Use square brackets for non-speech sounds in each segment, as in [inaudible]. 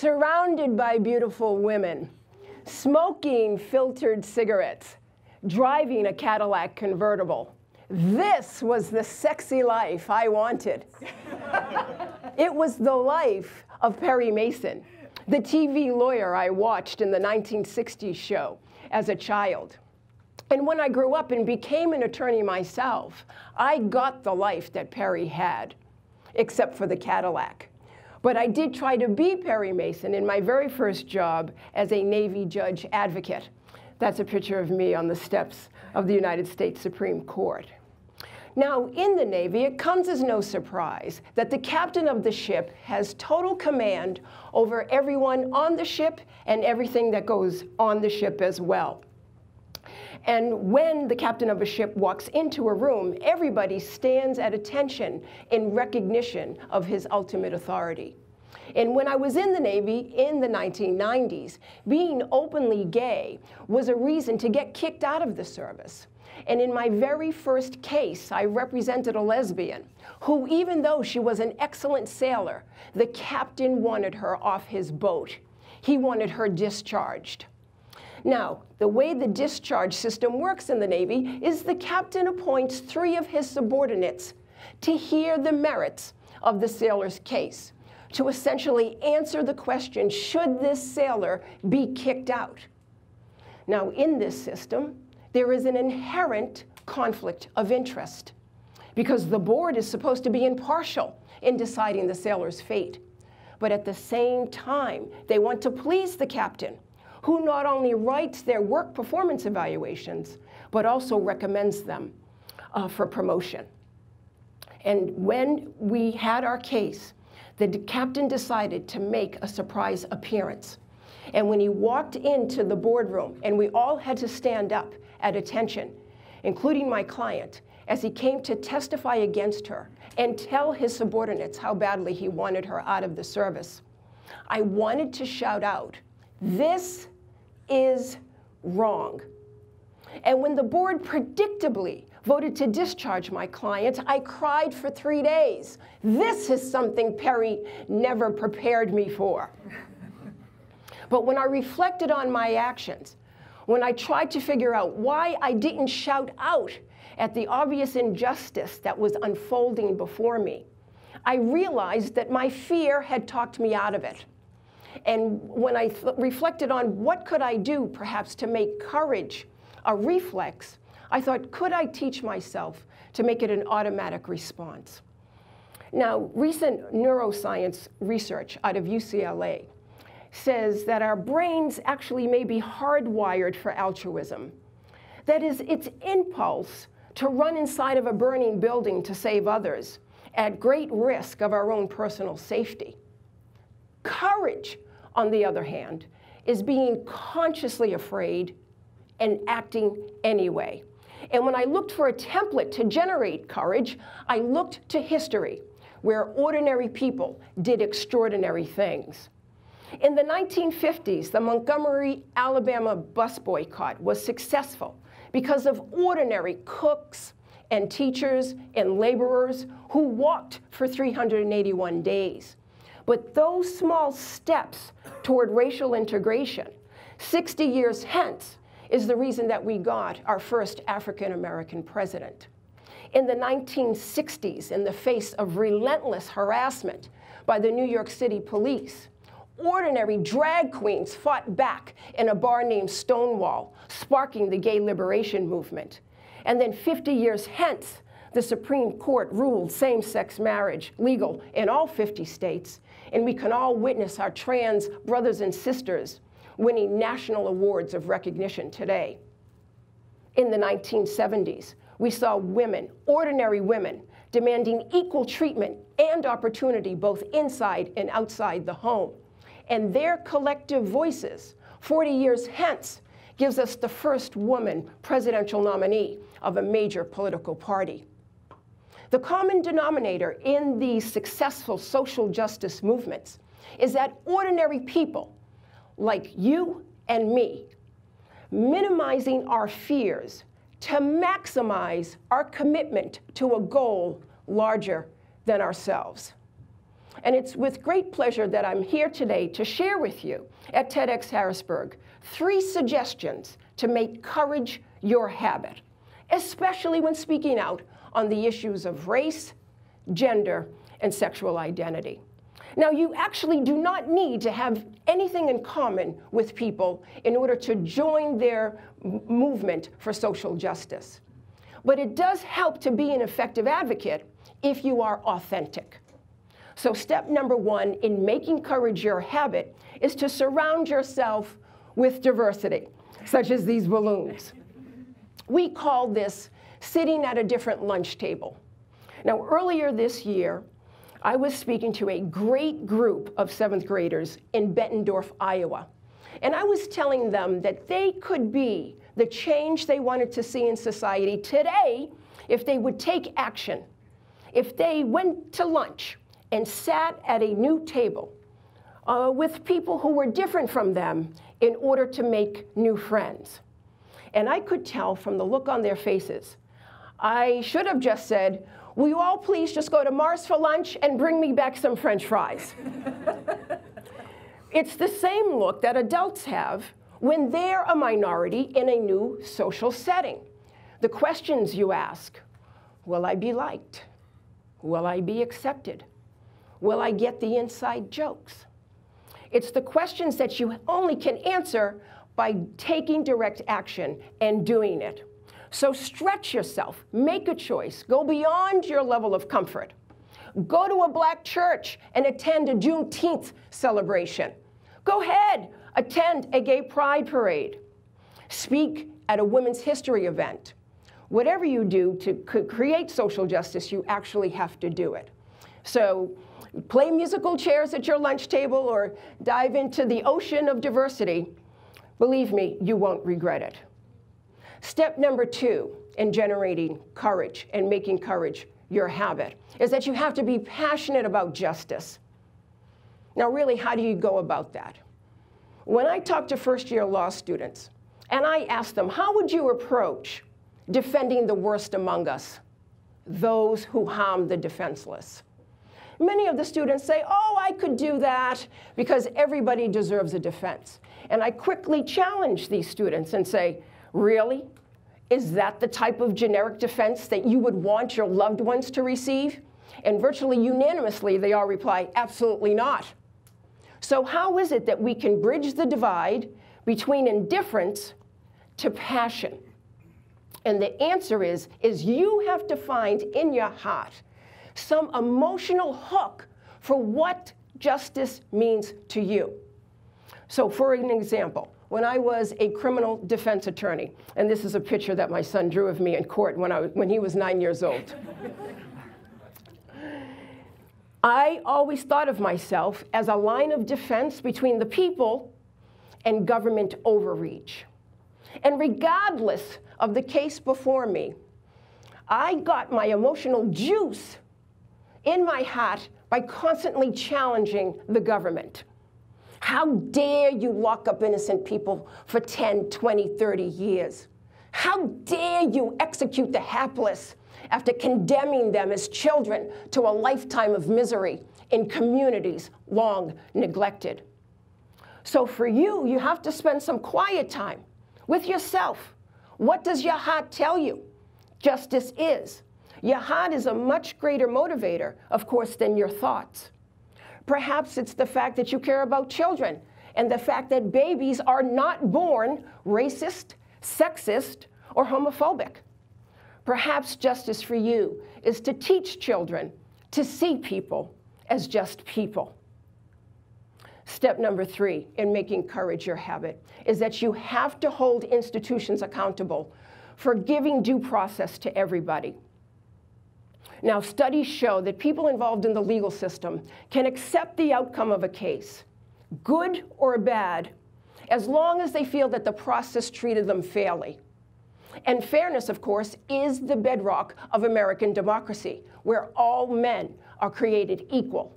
surrounded by beautiful women, smoking filtered cigarettes, driving a Cadillac convertible. This was the sexy life I wanted. [laughs] it was the life of Perry Mason, the TV lawyer I watched in the 1960s show as a child. And when I grew up and became an attorney myself, I got the life that Perry had, except for the Cadillac. But I did try to be Perry Mason in my very first job as a Navy judge advocate. That's a picture of me on the steps of the United States Supreme Court. Now, in the Navy, it comes as no surprise that the captain of the ship has total command over everyone on the ship and everything that goes on the ship as well. And when the captain of a ship walks into a room, everybody stands at attention in recognition of his ultimate authority. And when I was in the Navy in the 1990s, being openly gay was a reason to get kicked out of the service. And in my very first case, I represented a lesbian who, even though she was an excellent sailor, the captain wanted her off his boat. He wanted her discharged. Now, the way the discharge system works in the Navy is the captain appoints three of his subordinates to hear the merits of the sailor's case, to essentially answer the question, should this sailor be kicked out? Now, in this system, there is an inherent conflict of interest because the board is supposed to be impartial in deciding the sailor's fate. But at the same time, they want to please the captain, who not only writes their work performance evaluations, but also recommends them uh, for promotion. And when we had our case, the captain decided to make a surprise appearance. And when he walked into the boardroom, and we all had to stand up at attention, including my client, as he came to testify against her and tell his subordinates how badly he wanted her out of the service. I wanted to shout out, this is wrong. And when the board predictably voted to discharge my client, I cried for three days. This is something Perry never prepared me for. but when I reflected on my actions, when I tried to figure out why I didn't shout out at the obvious injustice that was unfolding before me, I realized that my fear had talked me out of it. And when I reflected on what could I do perhaps to make courage a reflex, I thought, could I teach myself to make it an automatic response? Now, recent neuroscience research out of UCLA says that our brains actually may be hardwired for altruism. That is, its impulse to run inside of a burning building to save others at great risk of our own personal safety. Courage, on the other hand, is being consciously afraid and acting anyway. And when I looked for a template to generate courage, I looked to history, where ordinary people did extraordinary things. In the 1950s, the Montgomery, Alabama bus boycott was successful because of ordinary cooks and teachers and laborers who walked for 381 days. But those small steps toward racial integration, 60 years hence, is the reason that we got our first African American president. In the 1960s, in the face of relentless harassment by the New York City police, ordinary drag queens fought back in a bar named Stonewall, sparking the gay liberation movement. And then 50 years hence, the Supreme Court ruled same-sex marriage legal in all 50 states, and we can all witness our trans brothers and sisters winning national awards of recognition today. In the 1970s, we saw women, ordinary women, demanding equal treatment and opportunity both inside and outside the home and their collective voices 40 years hence gives us the first woman presidential nominee of a major political party. The common denominator in these successful social justice movements is that ordinary people, like you and me, minimizing our fears to maximize our commitment to a goal larger than ourselves. And it's with great pleasure that I'm here today to share with you at TEDx Harrisburg three suggestions to make courage your habit, especially when speaking out on the issues of race, gender, and sexual identity. Now, you actually do not need to have anything in common with people in order to join their movement for social justice. But it does help to be an effective advocate if you are authentic. So step number one in making courage your habit is to surround yourself with diversity, such as these balloons. We call this sitting at a different lunch table. Now, earlier this year, I was speaking to a great group of seventh graders in Bettendorf, Iowa. And I was telling them that they could be the change they wanted to see in society today if they would take action, if they went to lunch and sat at a new table uh, with people who were different from them in order to make new friends. And I could tell from the look on their faces. I should have just said, Will you all please just go to Mars for lunch and bring me back some french fries? [laughs] it's the same look that adults have when they're a minority in a new social setting. The questions you ask Will I be liked? Will I be accepted? Will I get the inside jokes? It's the questions that you only can answer by taking direct action and doing it. So stretch yourself, make a choice, go beyond your level of comfort. Go to a black church and attend a Juneteenth celebration. Go ahead, attend a gay pride parade. Speak at a women's history event. Whatever you do to create social justice, you actually have to do it. So play musical chairs at your lunch table or dive into the ocean of diversity. Believe me, you won't regret it. Step number two in generating courage and making courage your habit is that you have to be passionate about justice. Now, really, how do you go about that? When I talk to first year law students and I ask them, how would you approach defending the worst among us, those who harm the defenseless? Many of the students say, oh, I could do that because everybody deserves a defense. And I quickly challenge these students and say, really? Is that the type of generic defense that you would want your loved ones to receive? And virtually unanimously, they all reply, absolutely not. So how is it that we can bridge the divide between indifference to passion? And the answer is, is you have to find in your heart some emotional hook for what justice means to you. So for an example, when I was a criminal defense attorney, and this is a picture that my son drew of me in court when, I, when he was nine years old. I always thought of myself as a line of defense between the people and government overreach. And regardless of the case before me, I got my emotional juice in my heart by constantly challenging the government. How dare you lock up innocent people for 10, 20, 30 years? How dare you execute the hapless after condemning them as children to a lifetime of misery in communities long neglected? So for you, you have to spend some quiet time with yourself. What does your heart tell you? Justice is. Your heart is a much greater motivator, of course, than your thoughts. Perhaps it's the fact that you care about children and the fact that babies are not born racist, sexist, or homophobic. Perhaps justice for you is to teach children to see people as just people. Step number three in making courage your habit is that you have to hold institutions accountable for giving due process to everybody. Now, studies show that people involved in the legal system can accept the outcome of a case, good or bad, as long as they feel that the process treated them fairly. And fairness, of course, is the bedrock of American democracy, where all men are created equal.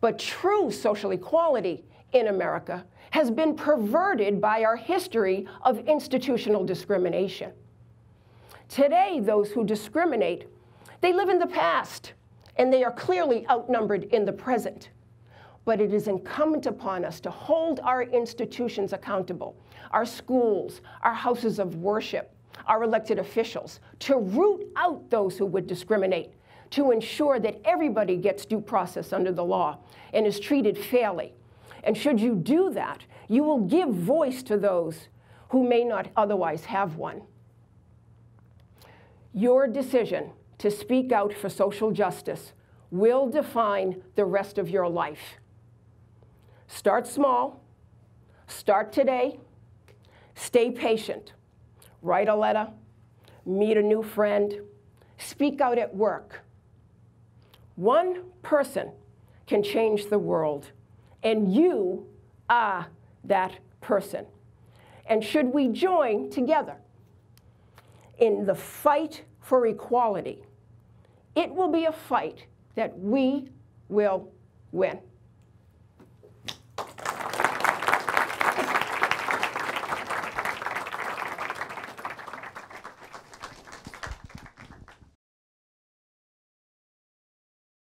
But true social equality in America has been perverted by our history of institutional discrimination. Today, those who discriminate they live in the past. and they are clearly outnumbered in the present. But it is incumbent upon us to hold our institutions accountable, our schools, our houses of worship, our elected officials, to root out those who would discriminate, to ensure that everybody gets due process under the law and is treated fairly. And should you do that, you will give voice to those who may not otherwise have one. Your decision to speak out for social justice will define the rest of your life. Start small, start today, stay patient, write a letter, meet a new friend, speak out at work. One person can change the world, and you are that person. And should we join together in the fight for equality, it will be a fight that we will win.